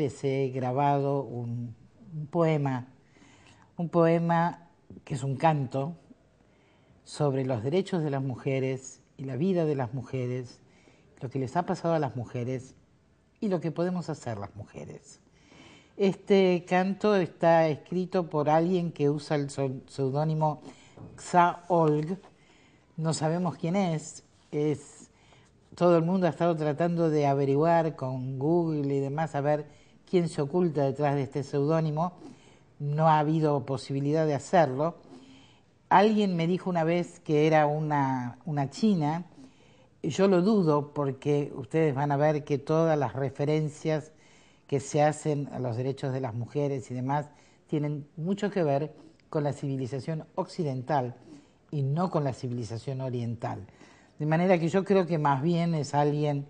les he grabado un, poema, un poema que es un canto sobre los derechos de las mujeres y la vida de las mujeres, lo que les ha pasado a las mujeres y lo que podemos hacer las mujeres. Este canto está escrito por alguien que usa el seudónimo Xa Olg. No sabemos quién es. es. Todo el mundo ha estado tratando de averiguar con Google y demás a ver quién se oculta detrás de este seudónimo. No ha habido posibilidad de hacerlo. Alguien me dijo una vez que era una, una china. Yo lo dudo porque ustedes van a ver que todas las referencias que se hacen a los derechos de las mujeres y demás tienen mucho que ver con la civilización occidental y no con la civilización oriental. De manera que yo creo que más bien es alguien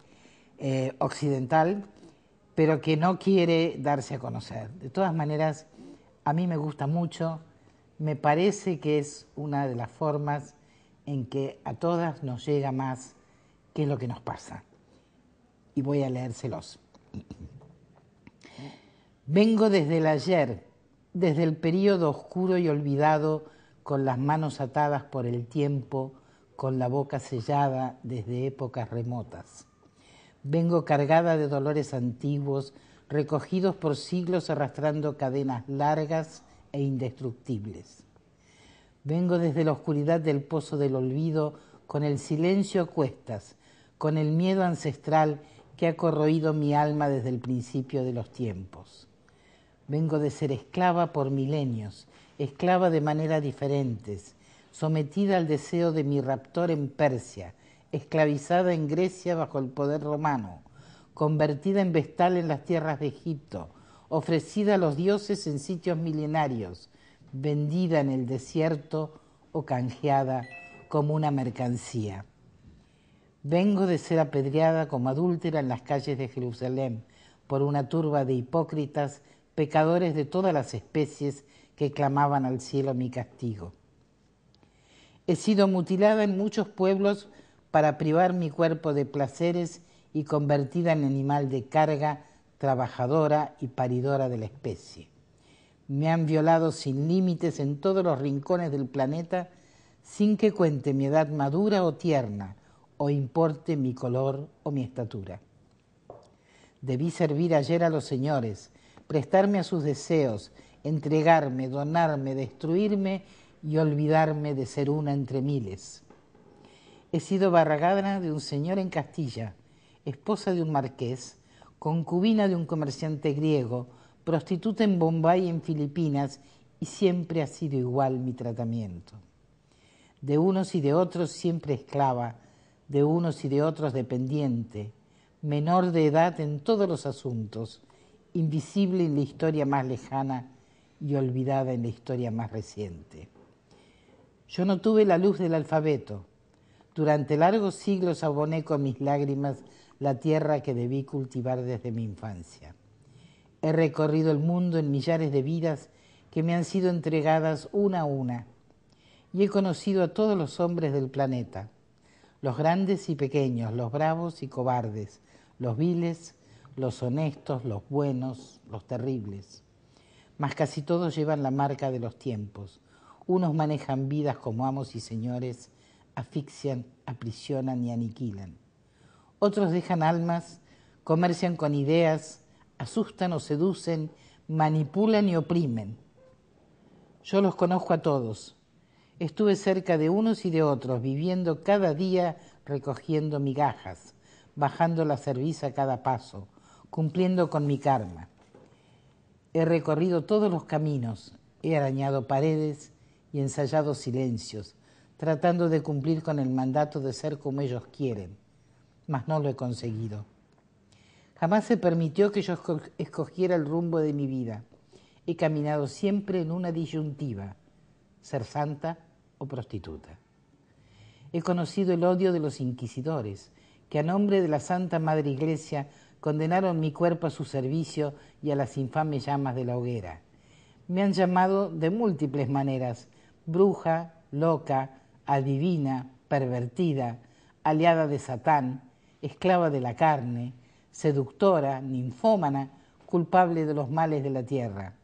eh, occidental pero que no quiere darse a conocer. De todas maneras, a mí me gusta mucho, me parece que es una de las formas en que a todas nos llega más qué es lo que nos pasa. Y voy a leérselos. Vengo desde el ayer, desde el período oscuro y olvidado, con las manos atadas por el tiempo, con la boca sellada desde épocas remotas Vengo cargada de dolores antiguos, recogidos por siglos arrastrando cadenas largas e indestructibles. Vengo desde la oscuridad del pozo del olvido, con el silencio a cuestas, con el miedo ancestral que ha corroído mi alma desde el principio de los tiempos. Vengo de ser esclava por milenios, esclava de maneras diferentes, sometida al deseo de mi raptor en Persia, esclavizada en Grecia bajo el poder romano, convertida en vestal en las tierras de Egipto, ofrecida a los dioses en sitios milenarios, vendida en el desierto o canjeada como una mercancía. Vengo de ser apedreada como adúltera en las calles de Jerusalén por una turba de hipócritas, pecadores de todas las especies que clamaban al cielo mi castigo. He sido mutilada en muchos pueblos para privar mi cuerpo de placeres y convertida en animal de carga, trabajadora y paridora de la especie. Me han violado sin límites en todos los rincones del planeta sin que cuente mi edad madura o tierna o importe mi color o mi estatura. Debí servir ayer a los señores, prestarme a sus deseos, entregarme, donarme, destruirme y olvidarme de ser una entre miles He sido barragana de un señor en Castilla, esposa de un marqués, concubina de un comerciante griego, prostituta en Bombay en Filipinas y siempre ha sido igual mi tratamiento. De unos y de otros siempre esclava, de unos y de otros dependiente, menor de edad en todos los asuntos, invisible en la historia más lejana y olvidada en la historia más reciente. Yo no tuve la luz del alfabeto, durante largos siglos aboné con mis lágrimas la tierra que debí cultivar desde mi infancia. He recorrido el mundo en millares de vidas que me han sido entregadas una a una y he conocido a todos los hombres del planeta, los grandes y pequeños, los bravos y cobardes, los viles, los honestos, los buenos, los terribles. Mas casi todos llevan la marca de los tiempos. Unos manejan vidas como amos y señores, asfixian, aprisionan y aniquilan. Otros dejan almas, comercian con ideas, asustan o seducen, manipulan y oprimen. Yo los conozco a todos. Estuve cerca de unos y de otros, viviendo cada día recogiendo migajas, bajando la cerviz a cada paso, cumpliendo con mi karma. He recorrido todos los caminos, he arañado paredes y ensayado silencios, tratando de cumplir con el mandato de ser como ellos quieren, mas no lo he conseguido. Jamás se permitió que yo escogiera el rumbo de mi vida. He caminado siempre en una disyuntiva, ser santa o prostituta. He conocido el odio de los inquisidores, que a nombre de la Santa Madre Iglesia condenaron mi cuerpo a su servicio y a las infames llamas de la hoguera. Me han llamado de múltiples maneras, bruja, loca, adivina, pervertida, aliada de Satán, esclava de la carne, seductora, ninfómana, culpable de los males de la tierra.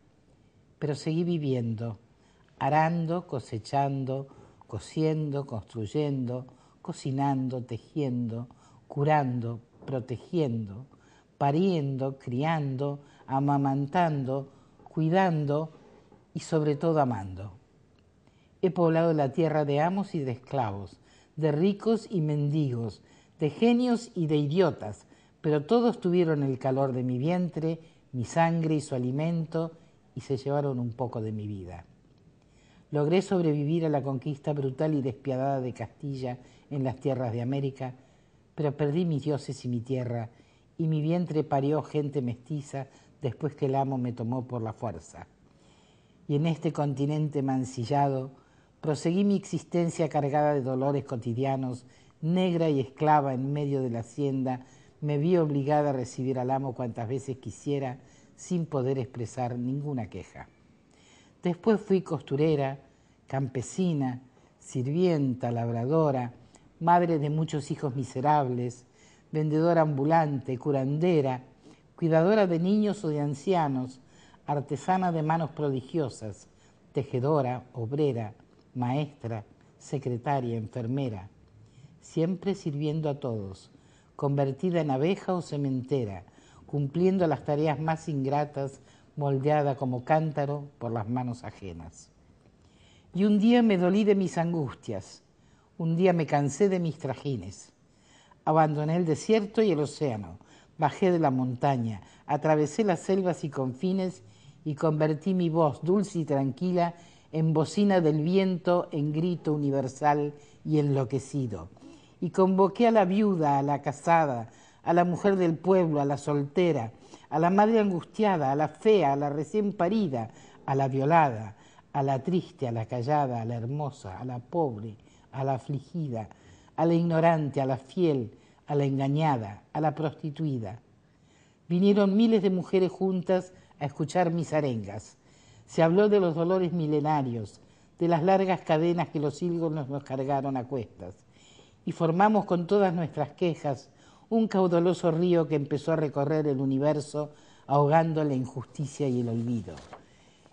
Pero seguí viviendo, arando, cosechando, cosiendo, construyendo, cocinando, tejiendo, curando, protegiendo, pariendo, criando, amamantando, cuidando y sobre todo amando. He poblado la tierra de amos y de esclavos, de ricos y mendigos, de genios y de idiotas, pero todos tuvieron el calor de mi vientre, mi sangre y su alimento, y se llevaron un poco de mi vida. Logré sobrevivir a la conquista brutal y despiadada de Castilla en las tierras de América, pero perdí mis dioses y mi tierra, y mi vientre parió gente mestiza después que el amo me tomó por la fuerza. Y en este continente mancillado proseguí mi existencia cargada de dolores cotidianos, negra y esclava en medio de la hacienda, me vi obligada a recibir al amo cuantas veces quisiera, sin poder expresar ninguna queja. Después fui costurera, campesina, sirvienta, labradora, madre de muchos hijos miserables, vendedora ambulante, curandera, cuidadora de niños o de ancianos, artesana de manos prodigiosas, tejedora, obrera, maestra, secretaria, enfermera, siempre sirviendo a todos, convertida en abeja o cementera, cumpliendo las tareas más ingratas, moldeada como cántaro por las manos ajenas. Y un día me dolí de mis angustias, un día me cansé de mis trajines. Abandoné el desierto y el océano, bajé de la montaña, atravesé las selvas y confines y convertí mi voz dulce y tranquila en bocina del viento, en grito universal y enloquecido. Y convoqué a la viuda, a la casada, a la mujer del pueblo, a la soltera, a la madre angustiada, a la fea, a la recién parida, a la violada, a la triste, a la callada, a la hermosa, a la pobre, a la afligida, a la ignorante, a la fiel, a la engañada, a la prostituida. Vinieron miles de mujeres juntas a escuchar mis arengas. Se habló de los dolores milenarios, de las largas cadenas que los siglos nos cargaron a cuestas. Y formamos con todas nuestras quejas un caudaloso río que empezó a recorrer el universo ahogando la injusticia y el olvido.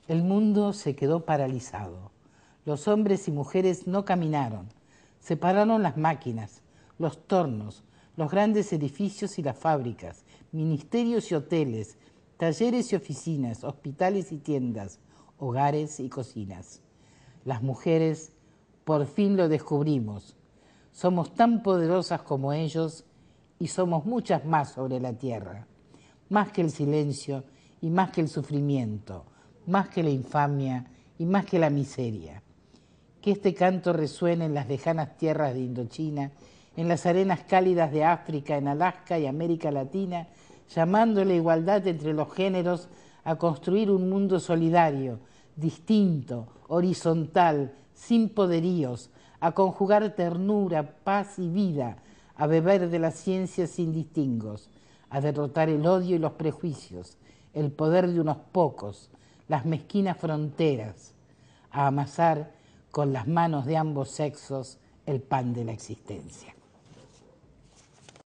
El mundo se quedó paralizado. Los hombres y mujeres no caminaron. Se pararon las máquinas, los tornos, los grandes edificios y las fábricas, ministerios y hoteles, talleres y oficinas, hospitales y tiendas, hogares y cocinas. Las mujeres por fin lo descubrimos. Somos tan poderosas como ellos y somos muchas más sobre la tierra, más que el silencio y más que el sufrimiento, más que la infamia y más que la miseria. Que este canto resuene en las lejanas tierras de Indochina, en las arenas cálidas de África, en Alaska y América Latina, llamando la igualdad entre los géneros a construir un mundo solidario, distinto, horizontal, sin poderíos, a conjugar ternura, paz y vida, a beber de la ciencia sin distingos, a derrotar el odio y los prejuicios, el poder de unos pocos, las mezquinas fronteras, a amasar con las manos de ambos sexos el pan de la existencia.